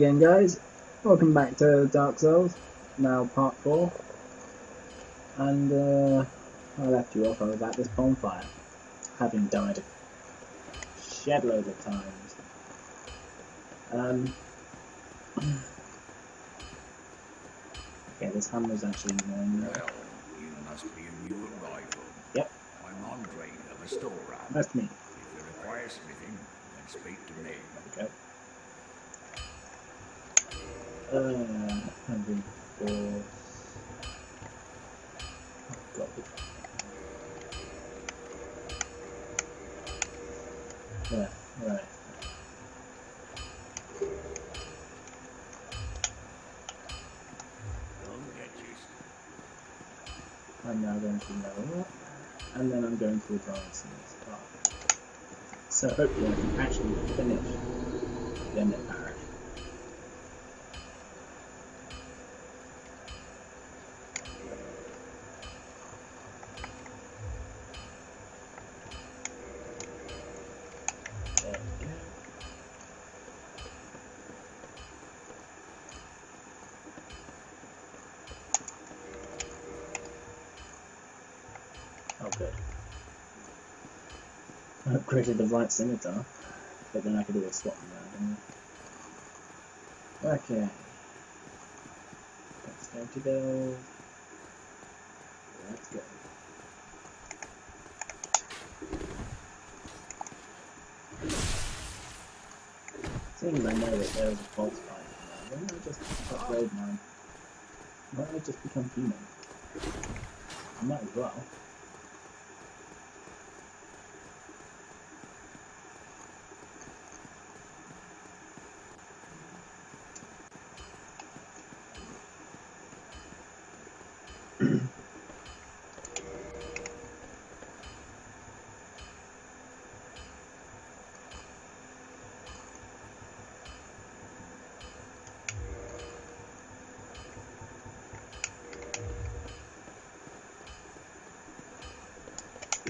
Again guys, welcome back to Dark Souls, now part 4, and uh, I left you off, I was at this bonfire, having died a shed load of times. Um, okay, this hammer's actually annoying. Well, you must be a new arrival. Yep. I'm Andre, the restorer. That's me. If you require smithing, then speak to me. Okay. Uh, hundred four. Oh, God. Yeah, right. I'm now going to level up, and then I'm going to advance in this part. So hopefully I can actually finish the Emmet Parish. There we go. Oh, good. Upgraded the right scimitar, but then I could always swap them around. Okay. Let's go to go. Let's go. Seeing as I know that there is a false fight, why don't I just upgrade mine? Why don't I just become human? I might as well.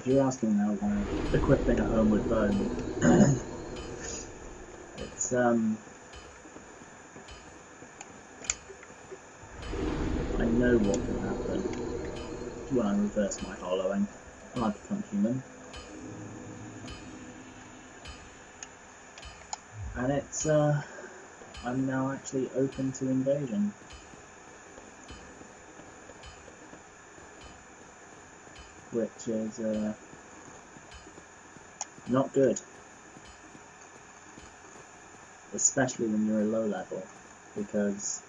If you're asking now why equipping a homeward bone, it's um. I know what will happen when I reverse my hollowing I become human. And it's uh, I'm now actually open to invasion. Which is uh, not good, especially when you're a low level, because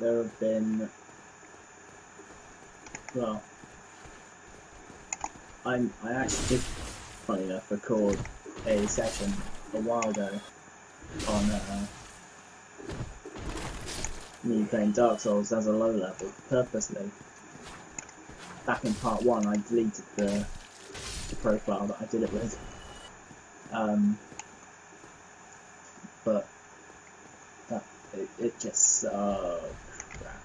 there have been, well, I'm, I actually did, funny enough, record a session a while ago on uh, me playing Dark Souls as a low level purposely. Back in part one, I deleted the, the profile that I did it with. Um, but that it, it just so crap.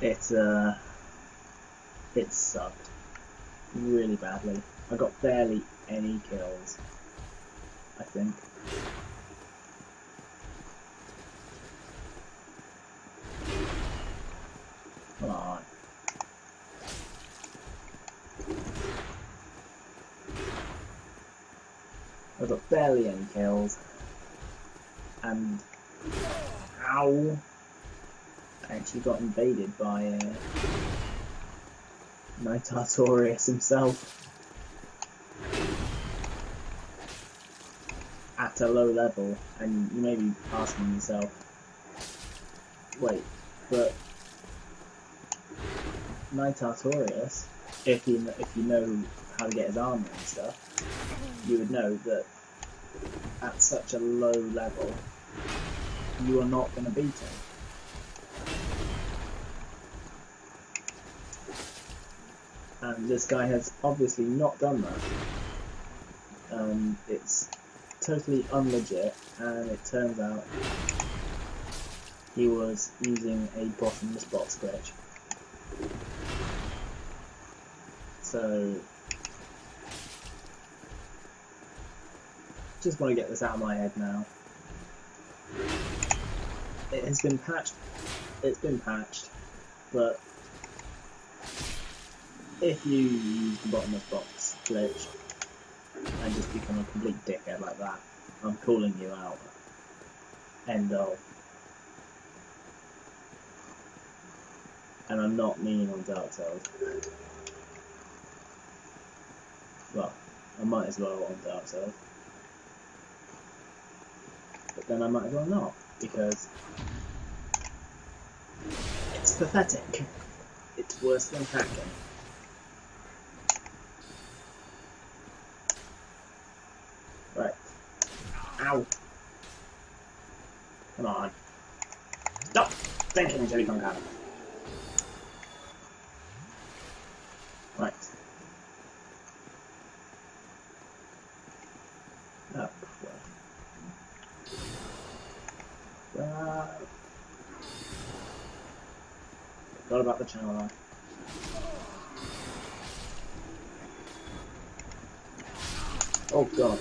It uh, it sucked really badly. I got barely any kills. I think. Come on. Any kills. And! I actually got invaded by uh, Knight himself. At a low level, and you may be asking yourself, wait, but Knight Artorias, if you if you know how to get his armor and stuff, you would know that at such a low level, you are not going to beat him. And this guy has obviously not done that. Um, it's totally unlegit, and it turns out he was using a bottomless box glitch. So just want to get this out of my head now. It has been patched. It's been patched, but if you use the bottomless box glitch and just become a complete dickhead like that, I'm calling you out. End of. And I'm not meaning on Dark Souls. Well, I might as well on Dark Souls. Then I might as well not, because it's pathetic. It's worse than hacking. Right. Ow! Come on. Stop thinking until you come out. Right. Oh, well. Uh, forgot about the channel line. Oh god.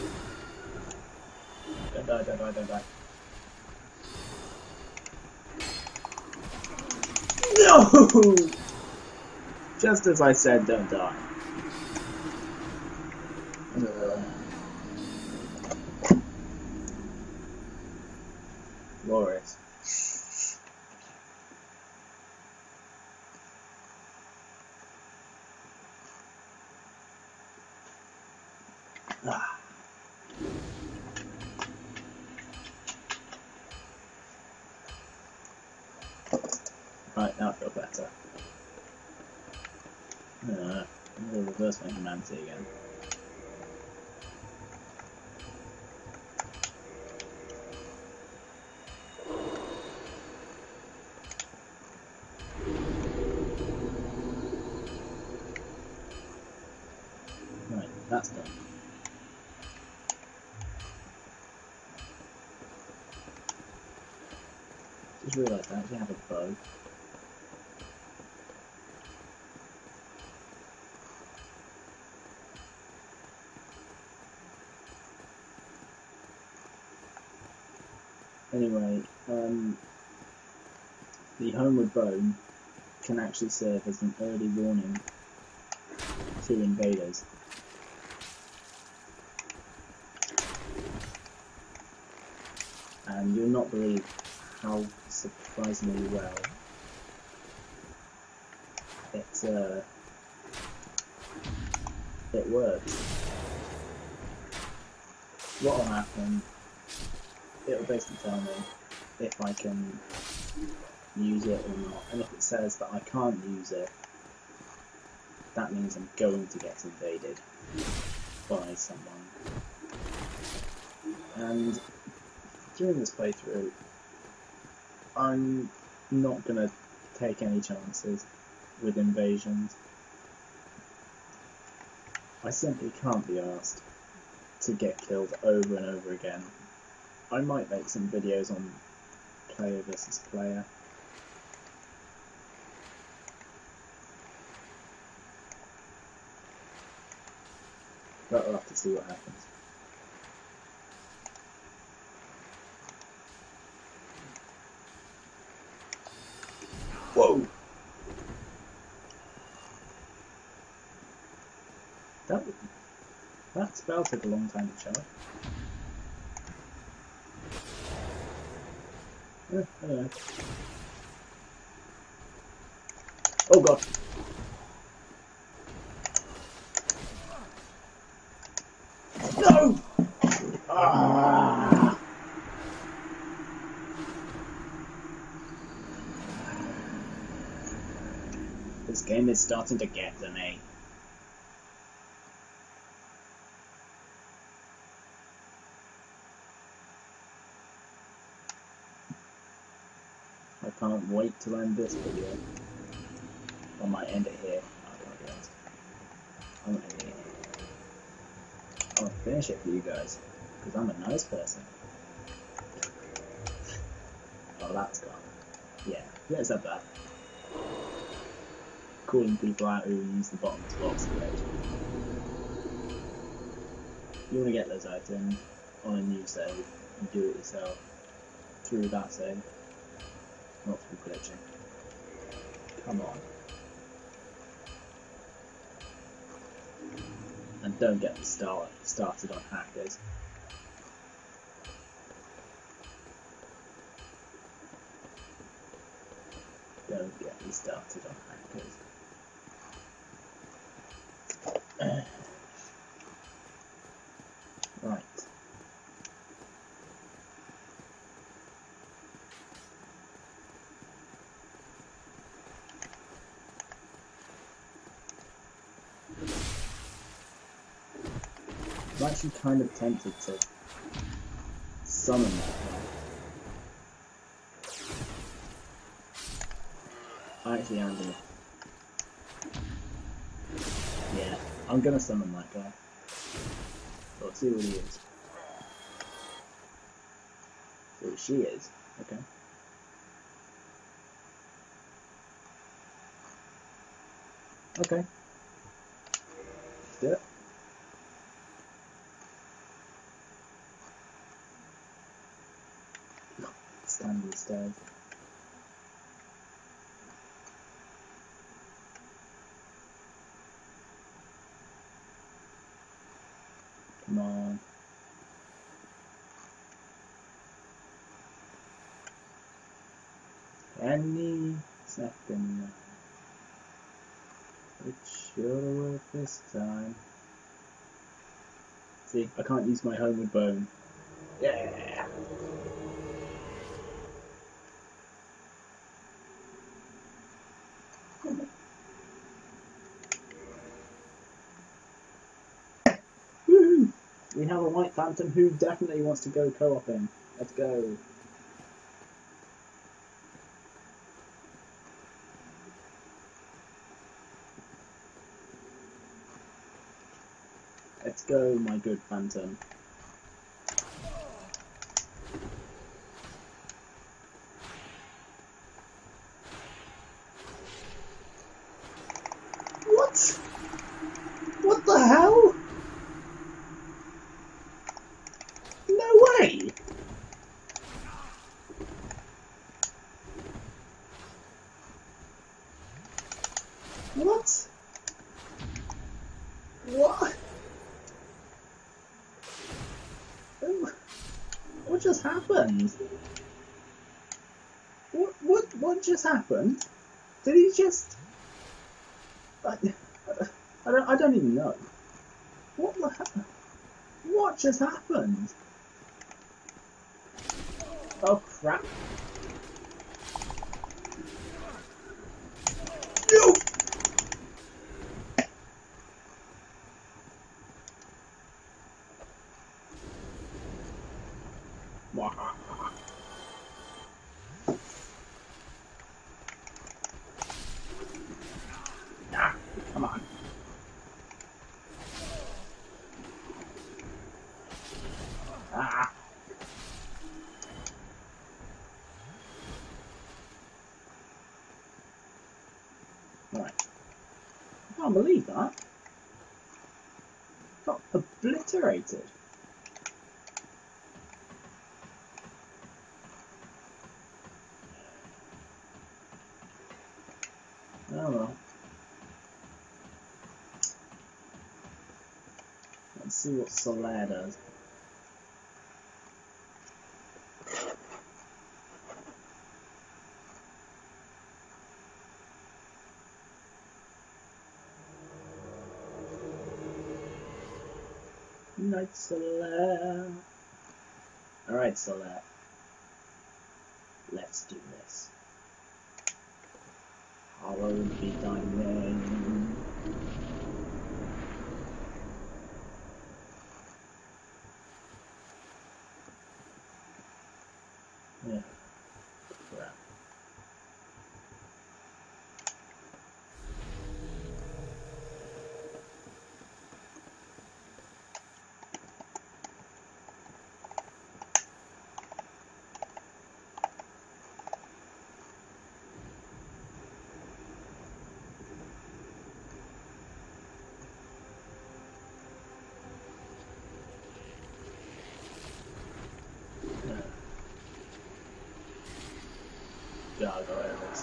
Don't die, don't die, don't die. No! Just as I said, don't die. Ah. Right, now I feel better. Uh, I'm gonna reverse my humanity again. Right, that's done. Just realised I actually have a bow. Anyway, um, the homeward bone can actually serve as an early warning to invaders. And you'll not believe how surprisingly well it uh, it works. What will happen? It'll basically tell me if I can use it or not, and if it says that I can't use it, that means I'm going to get invaded by someone. And during this playthrough, I'm not gonna take any chances with invasions. I simply can't be asked to get killed over and over again. I might make some videos on player versus player. But we'll have to see what happens. Whoa! That that spell took a long time to charge. Eh. Oh god. No! Ah! This game is starting to get to me. I can't wait to end this video. I might end it here. I don't know. I'm gonna end it. I'll finish it for you guys, because I'm a nice person. Oh, that's gone. Yeah, let's have that. Calling people out who use the bottomless box glitch. If you want to get those items, on a new save and do it yourself through that save, not through glitching. Come on. And don't get me start, started on hackers. Don't get me started on hackers. right. I'm actually kind of tempted to summon that. I actually am gonna. Yeah, I'm gonna summon that guy. Let's see what he is. What she is. Okay. Okay. Let's do it. Come on. Any second now. It should work this time. See, I can't use my homeward bone. Yeah! Have a white phantom who definitely wants to go co-oping. Let's go. Let's go, my good phantom. What? What the hell? No way! What? What? Oh, What just What what what just happened? Did he just? I, I don't I don't even know. What the? What just happened? Oh crap! Right. I can't believe that. Got obliterated. Oh well. Let's see what Solaire does. Knight Solaire. Alright, Solaire. Let's do this. Hallowed be thy name. Yeah. Crap. Gargoyles. Right.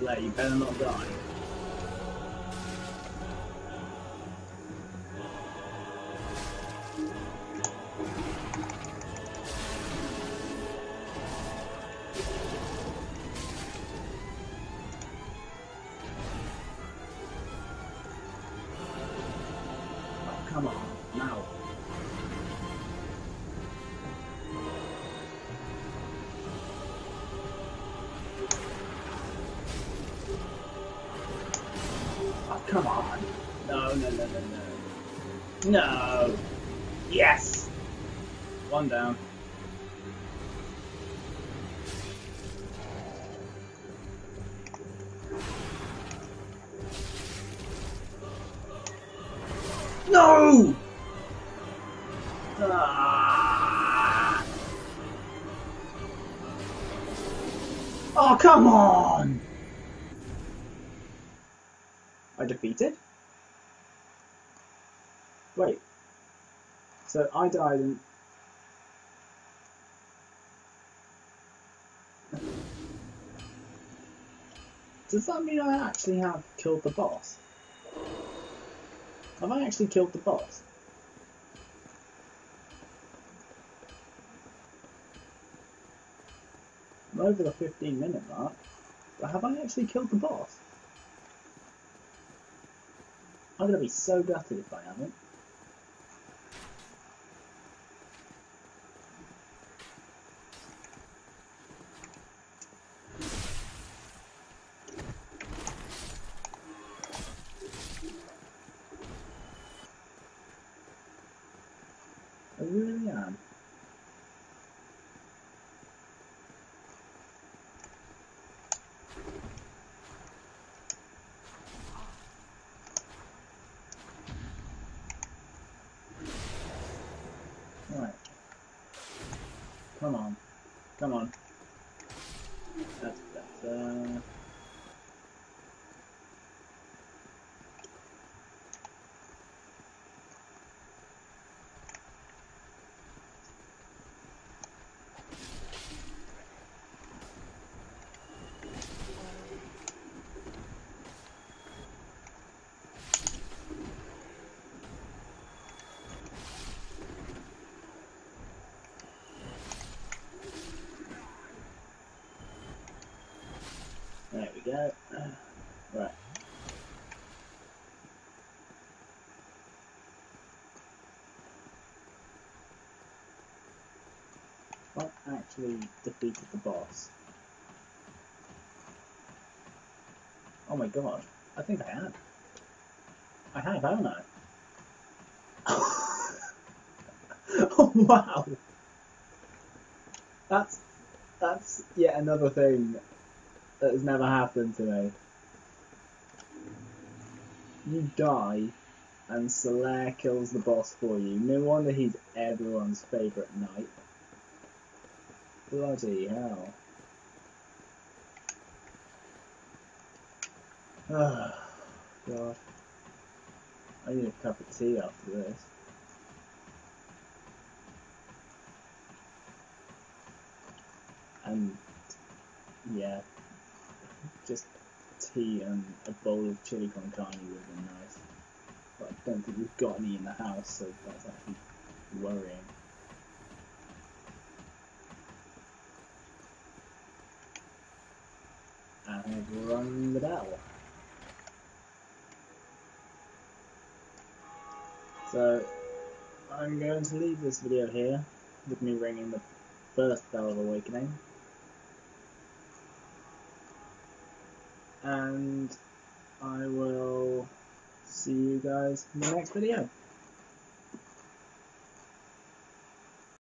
You better not die. No. Yes. One down. No! Ah! Oh, come on! I defeated? Wait. So I died and... Does that mean I actually have killed the boss? Have I actually killed the boss? I'm over the 15 minute mark, but have I actually killed the boss? I'm gonna be so gutted if I haven't. Oh, really am. Right. Come on. Come on. That's better. There we go. Right. What actually defeated the boss? Oh my god. I think I have. I have, haven't I? oh wow! That's that's yet another thing that has never happened to me. You die, and Solaire kills the boss for you. No wonder he's everyone's favourite knight. Bloody hell. Oh, God. I need a cup of tea after this. And, yeah, just tea and a bowl of chili con carne would have been nice. But I don't think we've got any in the house, so that's actually worrying. And I've rung the bell. So, I'm going to leave this video here with me ringing the first bell of awakening. and I will see you guys in the next video.